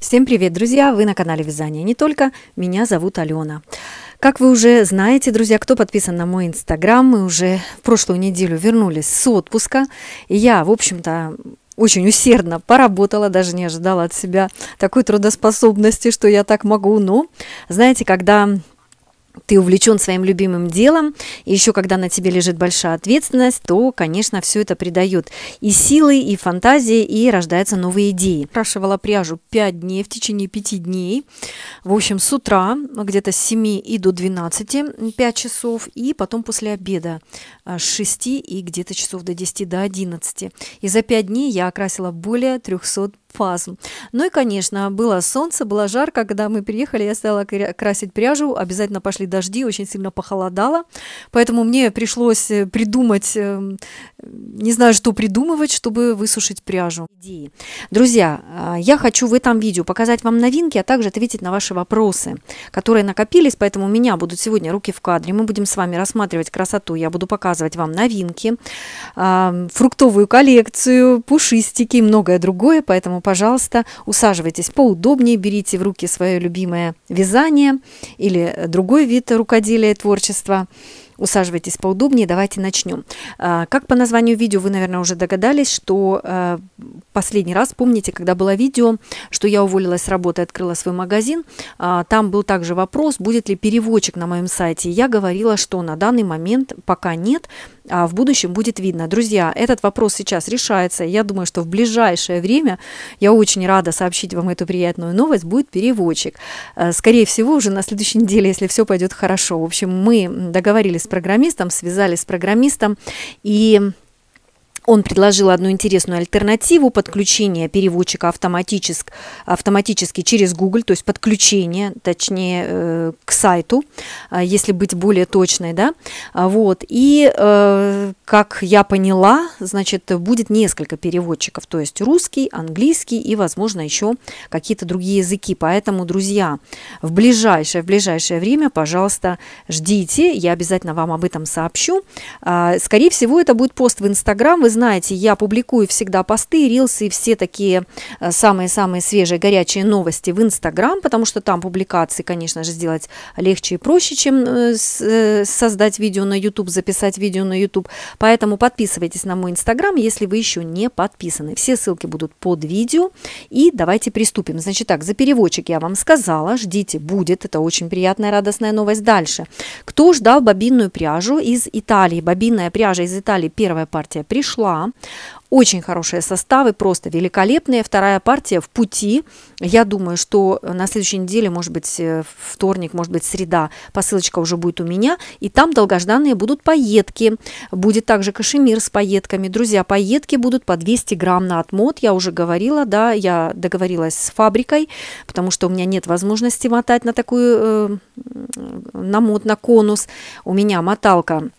Всем привет, друзья! Вы на канале Вязания не только. Меня зовут Алена. Как вы уже знаете, друзья, кто подписан на мой инстаграм, мы уже в прошлую неделю вернулись с отпуска. И я, в общем-то, очень усердно поработала, даже не ожидала от себя такой трудоспособности, что я так могу. Но, знаете, когда ты увлечен своим любимым делом, и еще когда на тебе лежит большая ответственность, то, конечно, все это придает и силы, и фантазии, и рождаются новые идеи. Спрашивала пряжу 5 дней, в течение 5 дней. В общем, с утра, где-то с 7 и до 12, 5 часов, и потом после обеда а, с 6 и где-то часов до 10, до 11. И за 5 дней я окрасила более 300 фазу. Ну и, конечно, было солнце, было жарко, когда мы приехали, я стала красить пряжу, обязательно пошли дожди, очень сильно похолодало, поэтому мне пришлось э, придумать, эм, не знаю, что придумывать, чтобы высушить пряжу. Друзья, а, я хочу в этом видео показать вам новинки, а также ответить на ваши вопросы, которые накопились, поэтому у меня будут сегодня руки в кадре, мы будем с вами рассматривать красоту, я буду показывать вам новинки, фруктовую коллекцию, пушистики и многое другое, поэтому пожалуйста, усаживайтесь поудобнее, берите в руки свое любимое вязание или другой вид рукоделия и творчества. Усаживайтесь поудобнее, давайте начнем. А, как по названию видео вы, наверное, уже догадались, что а, последний раз, помните, когда было видео, что я уволилась с работы, открыла свой магазин, а, там был также вопрос, будет ли переводчик на моем сайте. Я говорила, что на данный момент пока нет, в будущем будет видно. Друзья, этот вопрос сейчас решается. Я думаю, что в ближайшее время, я очень рада сообщить вам эту приятную новость, будет переводчик. Скорее всего, уже на следующей неделе, если все пойдет хорошо. В общем, мы договорились программистом, связались с программистом, и он предложил одну интересную альтернативу подключения переводчика автоматически, автоматически через Google, то есть подключение, точнее, э, к сайту, э, если быть более точной, да, вот, и, э, как я поняла, значит, будет несколько переводчиков, то есть русский, английский и, возможно, еще какие-то другие языки, поэтому, друзья, в ближайшее, в ближайшее время, пожалуйста, ждите, я обязательно вам об этом сообщу, скорее всего, это будет пост в Инстаграм, вы знаете, я публикую всегда посты, рилсы и все такие э, самые-самые свежие, горячие новости в Инстаграм, потому что там публикации, конечно же, сделать легче и проще, чем э, э, создать видео на YouTube, записать видео на YouTube. Поэтому подписывайтесь на мой Инстаграм, если вы еще не подписаны. Все ссылки будут под видео. И давайте приступим. Значит так, за переводчик я вам сказала, ждите, будет. Это очень приятная, радостная новость. Дальше. Кто ждал бобинную пряжу из Италии? Бобинная пряжа из Италии, первая партия пришла пришла. Очень хорошие составы, просто великолепные. Вторая партия в пути. Я думаю, что на следующей неделе, может быть, э, вторник, может быть, среда, посылочка уже будет у меня. И там долгожданные будут пайетки. Будет также кашемир с пайетками. Друзья, пайетки будут по 200 грамм на отмот. Я уже говорила, да, я договорилась с фабрикой, потому что у меня нет возможности мотать на такую, э, на мод, на конус. У меня моталка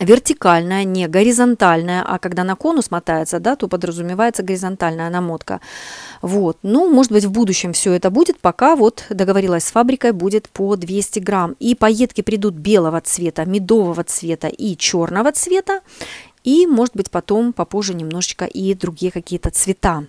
вертикальная, не горизонтальная, а когда на конус мотается, да, то подразумевается горизонтальная намотка. Вот. Ну, может быть, в будущем все это будет, пока вот договорилась с фабрикой, будет по 200 грамм. И пайетки придут белого цвета, медового цвета и черного цвета. И, может быть, потом попозже немножечко и другие какие-то цвета.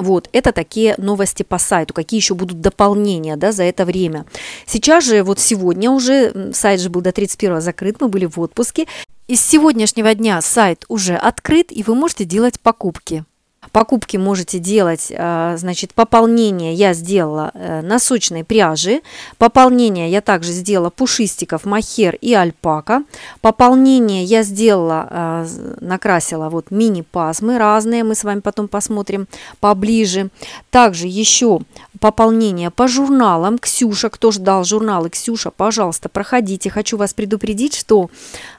Вот, это такие новости по сайту, какие еще будут дополнения да, за это время. Сейчас же, вот сегодня уже, сайт же был до 31 закрыт, мы были в отпуске. И с сегодняшнего дня сайт уже открыт, и вы можете делать покупки. Покупки можете делать, а, значит, пополнение я сделала э, носочной пряжи, пополнение я также сделала пушистиков, махер и альпака, пополнение я сделала, а, накрасила вот мини-пасмы разные, мы с вами потом посмотрим поближе. Также еще пополнение по журналам. Ксюша, кто ждал журналы, Ксюша, пожалуйста, проходите. Хочу вас предупредить, что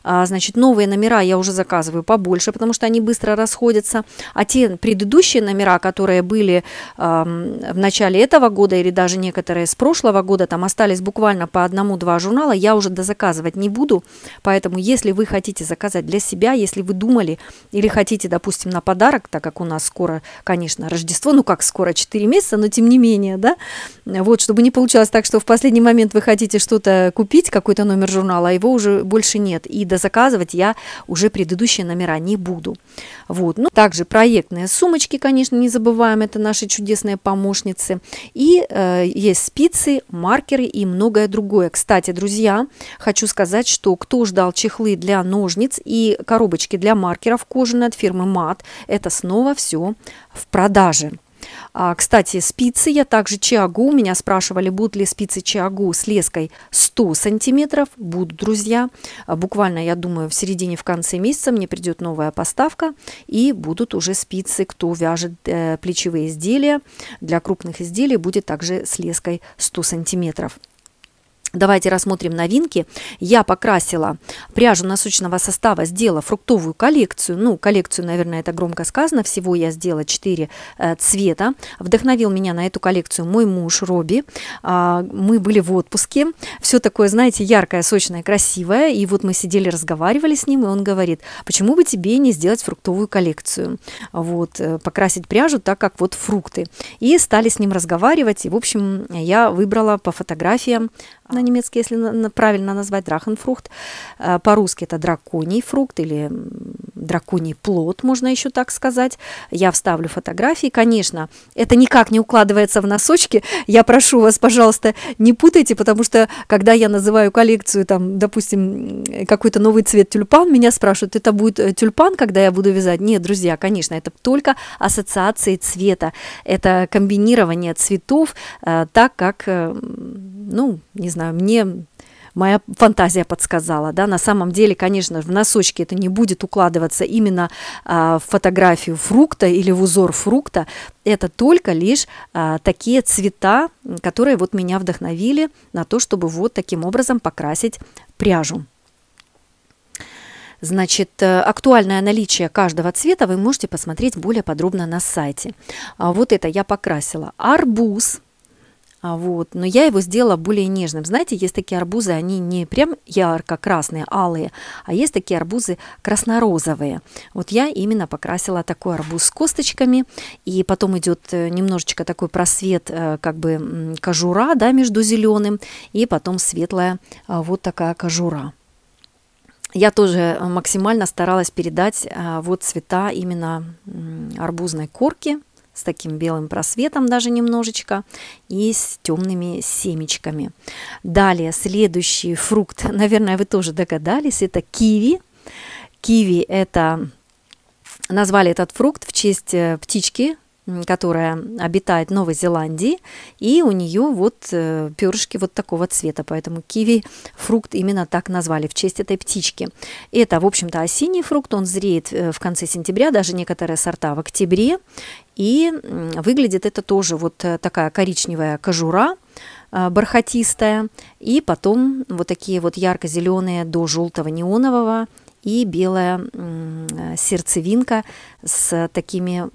значит, новые номера я уже заказываю побольше, потому что они быстро расходятся. А те предыдущие номера, которые были в начале этого года или даже некоторые с прошлого года, там остались буквально по одному-два журнала, я уже дозаказывать не буду. Поэтому, если вы хотите заказать для себя, если вы думали или хотите, допустим, на подарок, так как у нас скоро, конечно, Рождество, ну как скоро, 4 месяца, но тем не менее, да, вот, чтобы не получалось так, что в последний момент вы хотите что-то купить, какой-то номер журнала, а его уже больше нет, и дозаказывать я уже предыдущие номера не буду. Вот. Ну, также проектные суммы Каемочки, конечно, не забываем, это наши чудесные помощницы. И э, есть спицы, маркеры и многое другое. Кстати, друзья, хочу сказать, что кто ждал чехлы для ножниц и коробочки для маркеров кожаные от фирмы МАТ, это снова все в продаже. А, кстати, спицы я также Чиагу. Меня спрашивали, будут ли спицы Чиагу с леской 100 сантиметров. Будут, друзья. А, буквально, я думаю, в середине, в конце месяца мне придет новая поставка. И будут уже спицы, кто вяжет э, плечевые изделия. Для крупных изделий будет также с леской 100 сантиметров. Давайте рассмотрим новинки. Я покрасила пряжу насущного состава, сделала фруктовую коллекцию. Ну, коллекцию, наверное, это громко сказано. Всего я сделала 4 э, цвета. Вдохновил меня на эту коллекцию мой муж Робби. А, мы были в отпуске. Все такое, знаете, яркое, сочное, красивое. И вот мы сидели, разговаривали с ним, и он говорит, почему бы тебе не сделать фруктовую коллекцию? Вот, э, покрасить пряжу так, как вот фрукты. И стали с ним разговаривать. И, в общем, я выбрала по фотографиям на немецкий, если правильно назвать, драхенфрукт. Э, по-русски это драконий фрукт или драконий плод, можно еще так сказать. Я вставлю фотографии. Конечно, это никак не укладывается в носочки. Я прошу вас, пожалуйста, не путайте, потому что, когда я называю коллекцию, там, допустим, какой-то новый цвет тюльпан, меня спрашивают, это будет э, тюльпан, когда я буду вязать? Нет, друзья, конечно, это только ассоциации цвета. Это комбинирование цветов э, так, как, ну, не знаю, знаю, мне моя фантазия подсказала, да, на самом деле, конечно, в носочке это не будет укладываться именно а, в фотографию фрукта или в узор фрукта, это только лишь а, такие цвета, которые вот меня вдохновили на то, чтобы вот таким образом покрасить пряжу. Значит, э, актуальное наличие каждого цвета вы можете посмотреть более подробно на сайте. А вот это я покрасила. Арбуз – вот. Но я его сделала более нежным. Знаете, есть такие арбузы, они не прям ярко-красные, алые, а есть такие арбузы красно-розовые. Вот я именно покрасила такой арбуз с косточками, и потом идет э, немножечко такой просвет, э, как бы кожура, да, между зеленым, и потом светлая а, вот такая кожура. Я тоже максимально старалась передать а, вот цвета именно арбузной корки, с таким белым просветом даже немножечко и с темными семечками. Далее следующий фрукт, наверное, вы тоже догадались, это киви. Киви это назвали этот фрукт в честь э, птички, которая обитает в Новой Зеландии, и у нее вот э, перышки вот такого цвета, поэтому киви фрукт именно так назвали в честь этой птички. Это, в общем-то, осенний фрукт, он зреет э, в конце сентября, даже некоторые сорта в октябре, и выглядит это тоже вот э, такая коричневая кожура, бархатистая, и потом вот такие вот ярко-зеленые до желтого неонового и белая сердцевинка с такими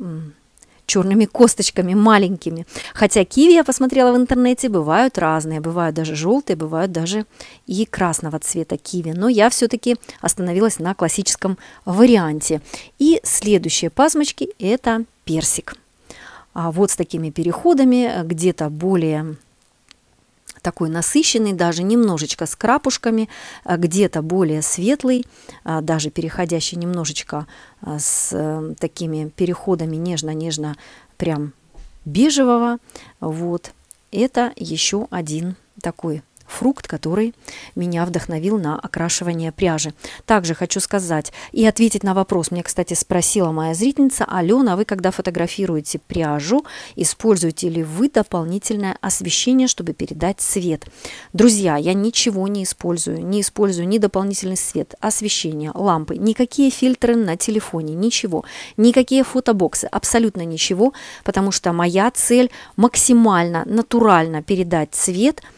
черными косточками маленькими. Хотя киви, я посмотрела в интернете, бывают разные. Бывают даже желтые, бывают даже и красного цвета киви. Но я все-таки остановилась на классическом варианте. И следующие пазмочки – это персик. А вот с такими переходами, где-то более такой насыщенный, даже немножечко с крапушками, а где-то более светлый, а, даже переходящий немножечко а, с э, такими переходами нежно-нежно прям бежевого. Вот. Это еще один такой фрукт, который меня вдохновил на окрашивание пряжи. Также хочу сказать и ответить на вопрос. Мне, кстати, спросила моя зрительница, Алена, вы когда фотографируете пряжу, используете ли вы дополнительное освещение, чтобы передать цвет? Друзья, я ничего не использую. Не использую ни дополнительный свет, освещение, лампы, никакие фильтры на телефоне, ничего. Никакие фотобоксы, абсолютно ничего, потому что моя цель максимально натурально передать цвет –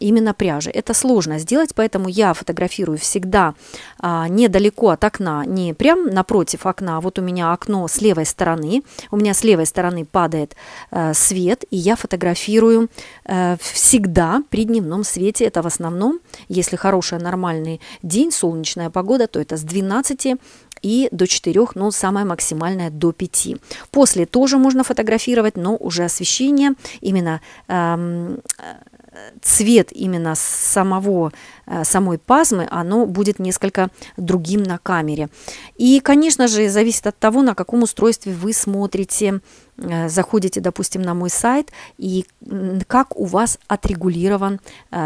именно пряжи. Это сложно сделать, поэтому я фотографирую всегда а, недалеко от окна, не прям напротив окна. Вот у меня окно с левой стороны, у меня с левой стороны падает а, свет, и я фотографирую а, всегда при дневном свете. Это в основном, если хороший нормальный день, солнечная погода, то это с 12 и до 4, ну, самое максимальное до 5. После тоже можно фотографировать, но уже освещение именно эм, цвет именно самого, э, самой пазмы, оно будет несколько другим на камере. И, конечно же, зависит от того, на каком устройстве вы смотрите, э, заходите, допустим, на мой сайт, и как у вас отрегулирован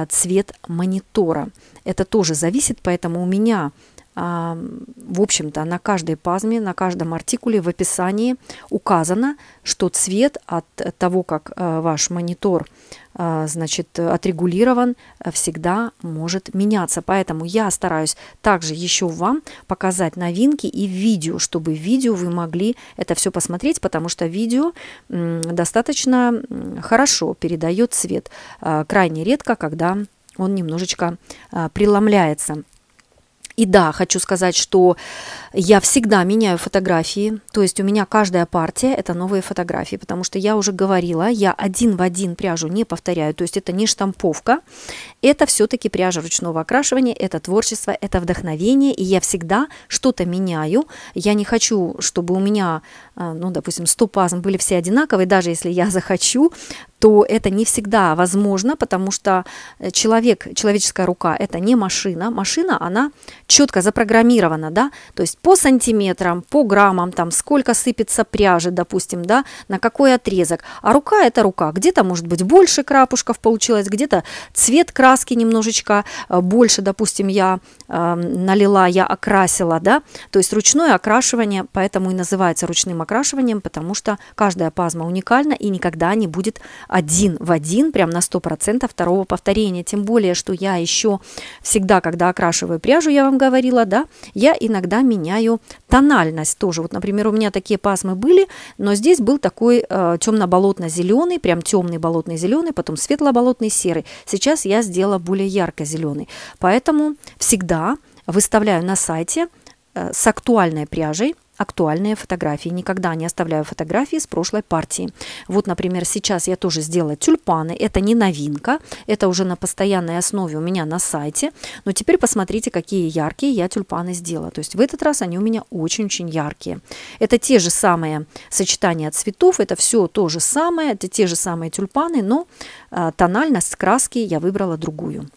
цвет монитора. Это тоже зависит, поэтому у меня в общем-то, на каждой пазме, на каждом артикуле в описании указано, что цвет от того, как э, ваш монитор э, значит, отрегулирован, всегда может меняться. Поэтому я стараюсь также еще вам показать новинки и видео, чтобы в видео вы могли это все посмотреть, потому что видео достаточно хорошо передает цвет. Э, крайне редко, когда он немножечко преломляется. И да, хочу сказать, что я всегда меняю фотографии, то есть у меня каждая партия – это новые фотографии, потому что я уже говорила, я один в один пряжу не повторяю, то есть это не штамповка, это все-таки пряжа ручного окрашивания, это творчество, это вдохновение, и я всегда что-то меняю. Я не хочу, чтобы у меня, э, ну, допустим, 100 пазм были все одинаковые, даже если я захочу, то это не всегда возможно, потому что э, человек, человеческая рука – это не машина. Машина, она четко запрограммирована, да, то есть по сантиметрам, по граммам, там, сколько сыпется пряжи, допустим, да, на какой отрезок. А рука – это рука. Где-то, может быть, больше крапушков получилось, где-то цвет краски немножечко э, больше, допустим, я э, налила, я окрасила, да, то есть ручное окрашивание, поэтому и называется ручным окрашиванием, потому что каждая пазма уникальна и никогда не будет один в один, прям на 100% второго повторения. Тем более, что я еще всегда, когда окрашиваю пряжу, я вам говорила, да, я иногда меняю тональность тоже. Вот, например, у меня такие пасмы были, но здесь был такой э, темно-болотно-зеленый, прям темный болотный зеленый, потом светло-болотный серый. Сейчас я сделала более ярко-зеленый. Поэтому всегда выставляю на сайте э, с актуальной пряжей актуальные фотографии. Никогда не оставляю фотографии с прошлой партии. Вот, например, сейчас я тоже сделала тюльпаны. Это не новинка, это уже на постоянной основе у меня на сайте. Но теперь посмотрите, какие яркие я тюльпаны сделала. То есть в этот раз они у меня очень-очень яркие. Это те же самые сочетания цветов, это все то же самое, это те же самые тюльпаны, но э, тональность краски я выбрала другую.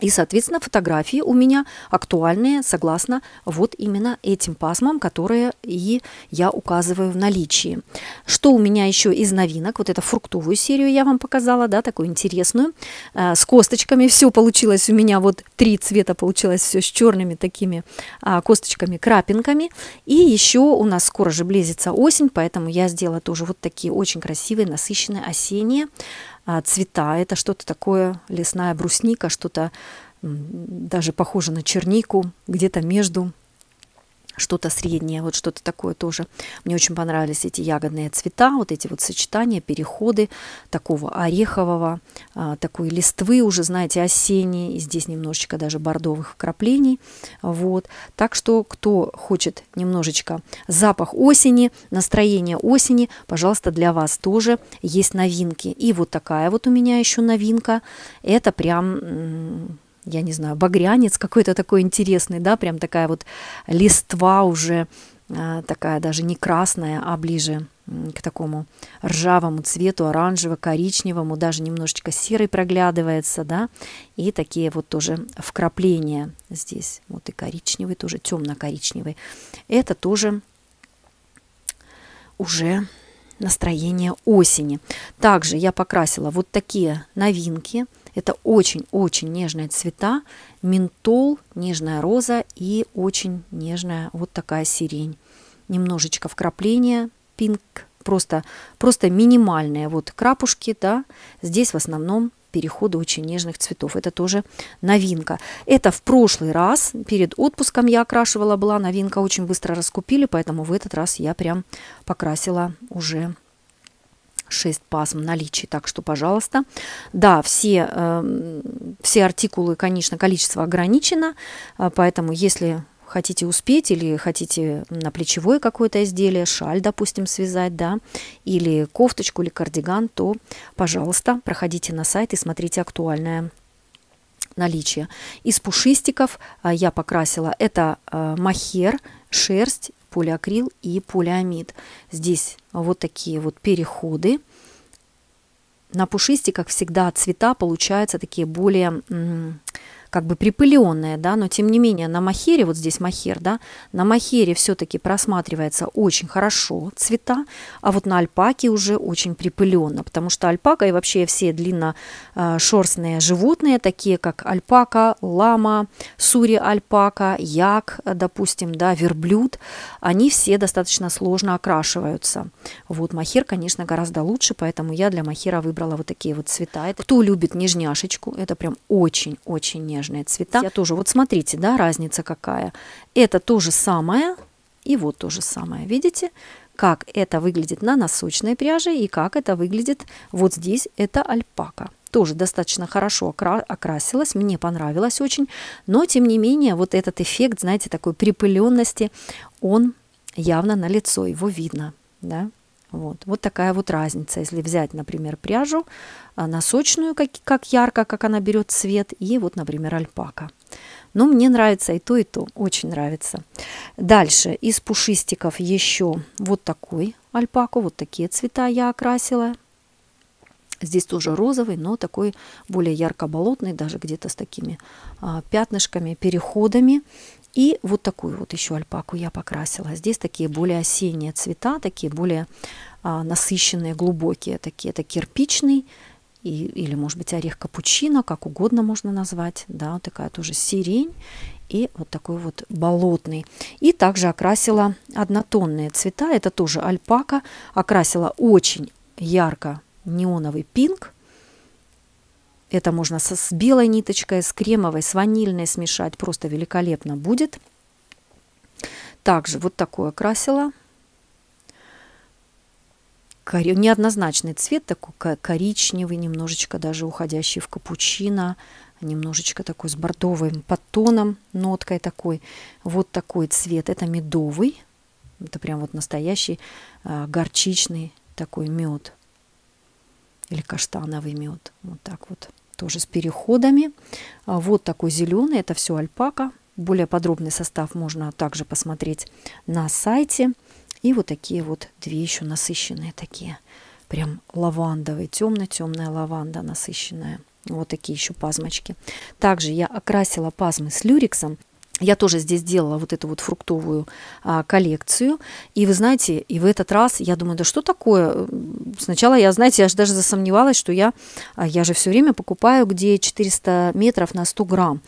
И, соответственно, фотографии у меня актуальные согласно вот именно этим пасмам, которые и я указываю в наличии. Что у меня еще из новинок? Вот эту фруктовую серию я вам показала, да, такую интересную, э, с косточками. Все получилось у меня, вот три цвета получилось все с черными такими а, косточками, крапинками. И еще у нас скоро же близится осень, поэтому я сделала тоже вот такие очень красивые, насыщенные осенние цвета. Это что-то такое, лесная брусника, что-то даже похоже на чернику, где-то между что-то среднее, вот что-то такое тоже. Мне очень понравились эти ягодные цвета, вот эти вот сочетания, переходы такого орехового, а, такой листвы уже, знаете, осенней, и здесь немножечко даже бордовых вкраплений. Вот. Так что, кто хочет немножечко запах осени, настроение осени, пожалуйста, для вас тоже есть новинки. И вот такая вот у меня еще новинка. Это прям я не знаю, багрянец какой-то такой интересный, да, прям такая вот листва уже, а, такая даже не красная, а ближе к такому ржавому цвету, оранжево-коричневому, даже немножечко серый проглядывается, да, и такие вот тоже вкрапления здесь, вот и коричневый, тоже темно-коричневый. Это тоже уже настроение осени. Также я покрасила вот такие новинки – это очень-очень нежные цвета, ментол, нежная роза и очень нежная вот такая сирень. Немножечко вкрапления, пинк, просто, просто минимальные вот крапушки, да, здесь в основном переходы очень нежных цветов. Это тоже новинка. Это в прошлый раз, перед отпуском я окрашивала, была новинка, очень быстро раскупили, поэтому в этот раз я прям покрасила уже 6 пасм наличии, так что, пожалуйста. Да, все, э, все артикулы, конечно, количество ограничено, э, поэтому если хотите успеть или хотите на плечевое какое-то изделие, шаль, допустим, связать, да, или кофточку, или кардиган, то, пожалуйста, проходите на сайт и смотрите актуальное наличие. Из пушистиков э, я покрасила это э, махер, шерсть полиакрил и полиамид. Здесь вот такие вот переходы. на пушистиках всегда цвета получаются такие более как бы припыленная, да, но тем не менее на махере, вот здесь махер, да, на махере все-таки просматривается очень хорошо цвета, а вот на альпаке уже очень припыленно, потому что альпака и вообще все длинношерстные животные, такие как альпака, лама, сури альпака, як, допустим, да, верблюд, они все достаточно сложно окрашиваются. Вот махер, конечно, гораздо лучше, поэтому я для махера выбрала вот такие вот цвета. Кто любит нежняшечку, это прям очень-очень нежные цвета. Я тоже, вот смотрите, да, разница какая. Это то же самое, и вот то же самое. Видите, как это выглядит на носочной пряже и как это выглядит вот здесь. Это альпака. Тоже достаточно хорошо окра окрасилась, мне понравилось очень. Но, тем не менее, вот этот эффект, знаете, такой припыленности, он явно на лицо, его видно. Да? Вот. вот такая вот разница. Если взять, например, пряжу а, носочную, как, как ярко, как она берет цвет, и вот, например, альпака. Но мне нравится и то, и то. Очень нравится. Дальше из пушистиков еще вот такой альпаку. Вот такие цвета я окрасила. Здесь тоже розовый, но такой более ярко-болотный, даже где-то с такими а, пятнышками, переходами. И вот такую вот еще альпаку я покрасила. Здесь такие более осенние цвета, такие более а, насыщенные, глубокие. Такие, это кирпичный и, или, может быть, орех капучино, как угодно можно назвать. Да, вот такая тоже сирень и вот такой вот болотный. И также окрасила однотонные цвета. Это тоже альпака. Окрасила очень ярко неоновый пинк это можно со, с белой ниточкой, с кремовой, с ванильной смешать. Просто великолепно будет. Также вот такое красила. Неоднозначный цвет, такой коричневый, немножечко даже уходящий в капучино. Немножечко такой с бордовым подтоном, ноткой такой. Вот такой цвет. Это медовый. Это прям вот настоящий а, горчичный такой мед. Или каштановый мед. Вот так вот тоже с переходами. А, вот такой зеленый, это все альпака. Более подробный состав можно также посмотреть на сайте. И вот такие вот две еще насыщенные такие. Прям лавандовые, темно-темная лаванда насыщенная. Вот такие еще пазмочки. Также я окрасила пазмы с люрексом. Я тоже здесь делала вот эту вот фруктовую а, коллекцию. И вы знаете, и в этот раз я думаю, да что такое? Сначала я, знаете, я же даже засомневалась, что я, а, я же все время покупаю, где 400 метров на 100 грамм.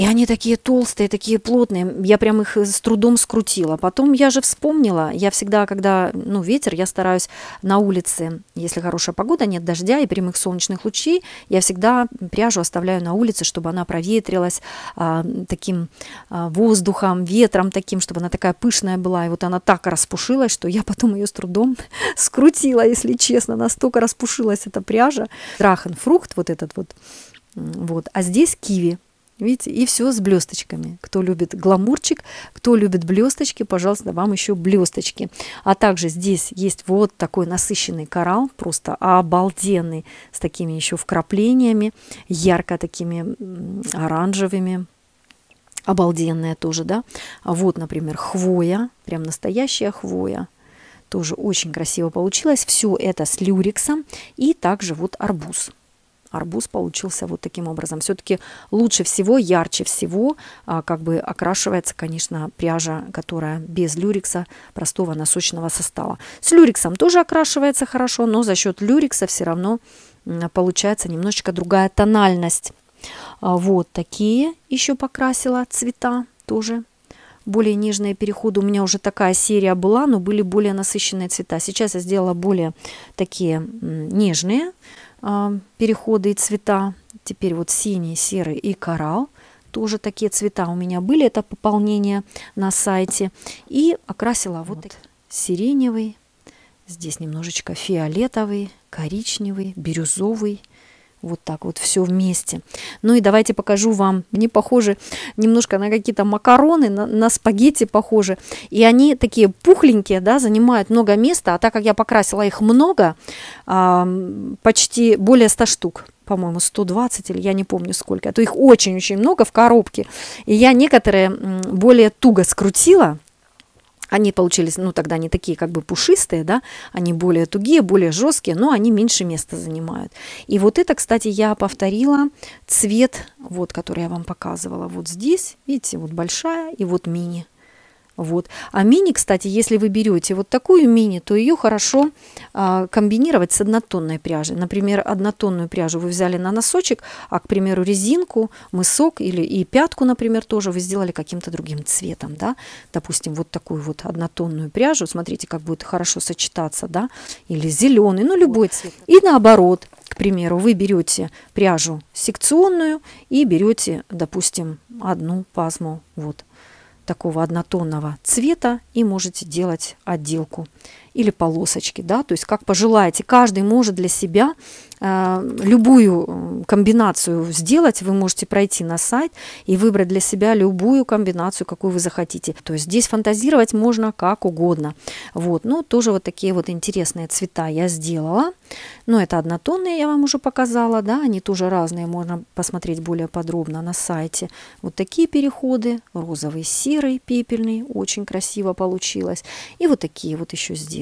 И они такие толстые, такие плотные. Я прям их с трудом скрутила. Потом я же вспомнила, я всегда, когда ну, ветер, я стараюсь на улице, если хорошая погода, нет дождя и прямых солнечных лучей, я всегда пряжу оставляю на улице, чтобы она проветрилась а, таким а, воздухом, ветром таким, чтобы она такая пышная была. И вот она так распушилась, что я потом ее с трудом скрутила, если честно. Настолько распушилась эта пряжа. Драхенфрукт вот этот вот. Вот. А здесь киви. Видите, и все с блесточками. Кто любит гламурчик, кто любит блесточки, пожалуйста, вам еще блесточки. А также здесь есть вот такой насыщенный коралл, просто обалденный, с такими еще вкраплениями, ярко такими оранжевыми, обалденная тоже, да. А вот, например, хвоя, прям настоящая хвоя. Тоже очень красиво получилось. Все это с люрексом и также вот арбуз арбуз получился вот таким образом. Все-таки лучше всего, ярче всего а, как бы окрашивается, конечно, пряжа, которая без люрикса, простого носочного состава. С люриксом тоже окрашивается хорошо, но за счет люрикса все равно получается немножечко другая тональность. А, вот такие еще покрасила цвета тоже более нежные переходы. У меня уже такая серия была, но были более насыщенные цвета. Сейчас я сделала более такие нежные переходы и цвета. Теперь вот синий, серый и коралл. Тоже такие цвета у меня были. Это пополнение на сайте. И окрасила вот, вот. сиреневый. Здесь немножечко фиолетовый, коричневый, бирюзовый вот так вот все вместе. Ну и давайте покажу вам. Мне похожи немножко на какие-то макароны, на, на спагетти похожи. И они такие пухленькие, да, занимают много места. А так как я покрасила их много, почти более 100 штук по-моему, 120 или я не помню сколько, а то их очень-очень много в коробке. И я некоторые более туго скрутила, они получились, ну, тогда не такие как бы пушистые, да, они более тугие, более жесткие, но они меньше места занимают. И вот это, кстати, я повторила цвет, вот, который я вам показывала, вот здесь, видите, вот большая и вот мини. Вот. А мини, кстати, если вы берете вот такую мини, то ее хорошо а, комбинировать с однотонной пряжей. Например, однотонную пряжу вы взяли на носочек, а, к примеру, резинку, мысок или и пятку, например, тоже вы сделали каким-то другим цветом, да. Допустим, вот такую вот однотонную пряжу, смотрите, как будет хорошо сочетаться, да, или зеленый, ну, любой цвет. И наоборот, к примеру, вы берете пряжу секционную и берете, допустим, одну пазму, вот, такого однотонного цвета и можете делать отделку или полосочки, да, то есть как пожелаете. Каждый может для себя э, любую комбинацию сделать. Вы можете пройти на сайт и выбрать для себя любую комбинацию, какую вы захотите. То есть здесь фантазировать можно как угодно. Вот, ну тоже вот такие вот интересные цвета я сделала. Но это однотонные, я вам уже показала, да, они тоже разные, можно посмотреть более подробно на сайте. Вот такие переходы, розовый, серый, пепельный, очень красиво получилось. И вот такие вот еще сделала.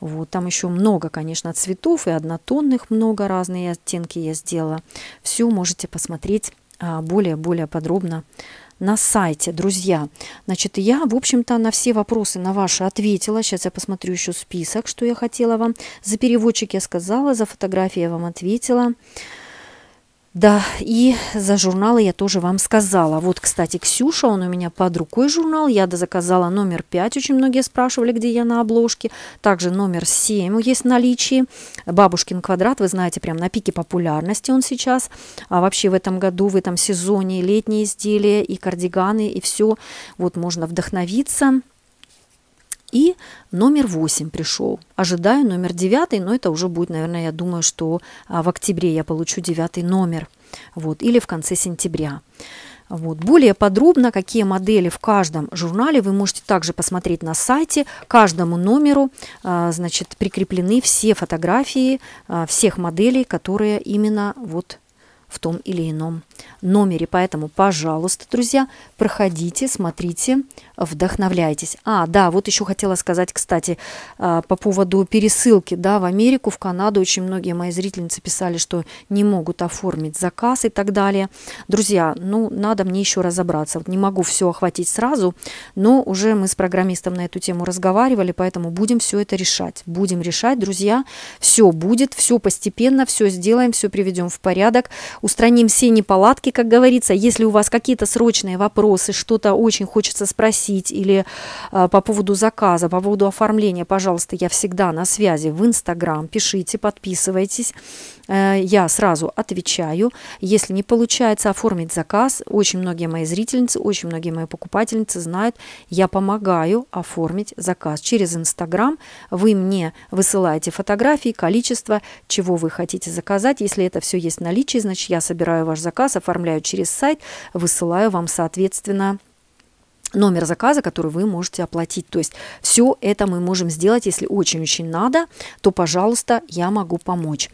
Вот, там еще много, конечно, цветов и однотонных много разные оттенки я сделала. Все можете посмотреть более-более подробно на сайте, друзья. Значит, я, в общем-то, на все вопросы на ваши ответила. Сейчас я посмотрю еще список, что я хотела вам. За переводчик я сказала, за фотографии я вам ответила. Да, и за журналы я тоже вам сказала. Вот, кстати, Ксюша, он у меня под рукой журнал. Я заказала номер 5, очень многие спрашивали, где я на обложке. Также номер 7 есть в наличии. Бабушкин квадрат, вы знаете, прям на пике популярности он сейчас. А вообще в этом году, в этом сезоне летние изделия и кардиганы, и все. Вот можно вдохновиться. И номер 8 пришел. Ожидаю номер 9, но это уже будет, наверное, я думаю, что а, в октябре я получу 9 номер. Вот, или в конце сентября. Вот. Более подробно, какие модели в каждом журнале, вы можете также посмотреть на сайте. Каждому номеру а, значит, прикреплены все фотографии а, всех моделей, которые именно вот в том или ином номере. Поэтому, пожалуйста, друзья, проходите, смотрите, вдохновляйтесь. А, да, вот еще хотела сказать, кстати, а, по поводу пересылки да, в Америку, в Канаду. Очень многие мои зрительницы писали, что не могут оформить заказ и так далее. Друзья, ну, надо мне еще разобраться. Вот не могу все охватить сразу, но уже мы с программистом на эту тему разговаривали, поэтому будем все это решать. Будем решать, друзья. Все будет, все постепенно, все сделаем, все приведем в порядок, устраним все неполадки, как говорится. Если у вас какие-то срочные вопросы, что-то очень хочется спросить или э, по поводу заказа, по поводу оформления, пожалуйста, я всегда на связи в Инстаграм. Пишите, подписывайтесь. Э, я сразу отвечаю. Если не получается оформить заказ, очень многие мои зрительницы, очень многие мои покупательницы знают, я помогаю оформить заказ. Через Инстаграм вы мне высылаете фотографии, количество, чего вы хотите заказать. Если это все есть в наличии, значит, я собираю ваш заказ, оформляю через сайт, высылаю вам, соответственно, номер заказа, который вы можете оплатить. То есть все это мы можем сделать, если очень-очень надо, то, пожалуйста, я могу помочь.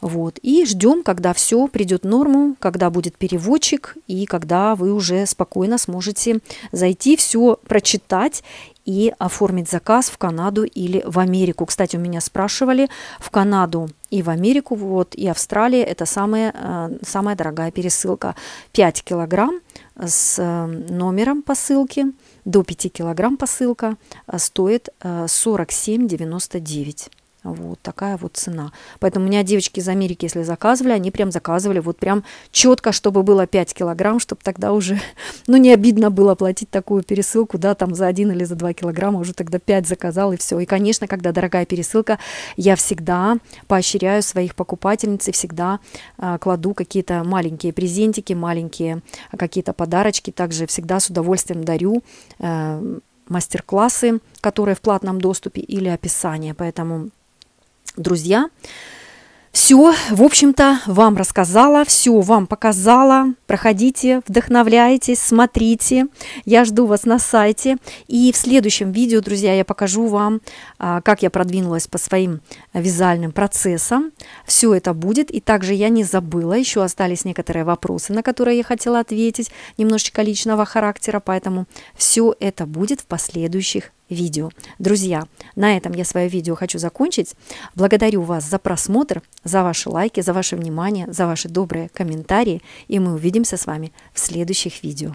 Вот. И ждем, когда все придет в норму, когда будет переводчик, и когда вы уже спокойно сможете зайти, все прочитать и оформить заказ в Канаду или в Америку. Кстати, у меня спрашивали в Канаду и в Америку, вот, и Австралия, это самая, э, самая дорогая пересылка. 5 килограмм с э, номером посылки, до 5 килограмм посылка э, стоит 47,99. Вот такая вот цена. Поэтому у меня девочки из Америки, если заказывали, они прям заказывали вот прям четко, чтобы было 5 килограмм, чтобы тогда уже, ну, не обидно было платить такую пересылку, да, там за 1 или за 2 килограмма, уже тогда 5 заказал и все. И, конечно, когда дорогая пересылка, я всегда поощряю своих покупательниц и всегда а, кладу какие-то маленькие презентики, маленькие какие-то подарочки, также всегда с удовольствием дарю а, мастер-классы, которые в платном доступе или описание. Поэтому друзья. Все, в общем-то, вам рассказала, все вам показала. Проходите, вдохновляйтесь, смотрите. Я жду вас на сайте. И в следующем видео, друзья, я покажу вам, а, как я продвинулась по своим вязальным процессам. Все это будет. И также я не забыла, еще остались некоторые вопросы, на которые я хотела ответить, немножечко личного характера. Поэтому все это будет в последующих видео. Друзья, на этом я свое видео хочу закончить. Благодарю вас за просмотр, за ваши лайки, за ваше внимание, за ваши добрые комментарии, и мы увидимся с вами в следующих видео.